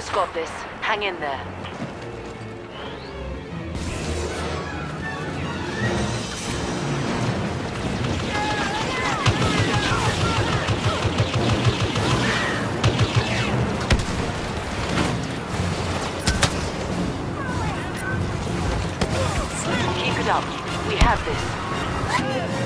We've got this. Hang in there. Keep it up. We have this.